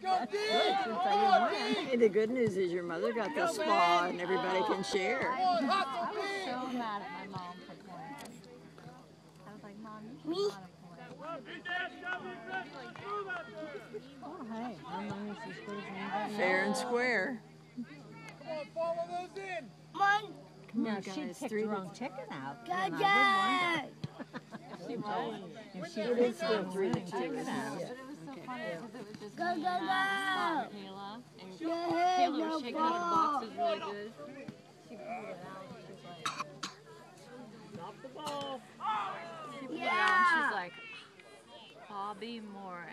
Go deep! Hey, the good news is your mother got the spa and everybody can share. Come I was so mad at my mom for playing. I was like, Mom, you should not. Oh, hey, I'm not as good as anybody Fair and square. Come on, follow those in! Come Now, on, she picked Three the to wrong chicken out. then I would wonder. If she It is picked still three chicken out. Yeah. But it was so funny because it go, go, Mom, and Kayla. And Kayla was shaking out the boxes really good. She pulled it out. She's like, Stop the ball. she pulled it out and she's like, Bobby Morris.